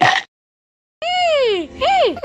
Hey! Hey!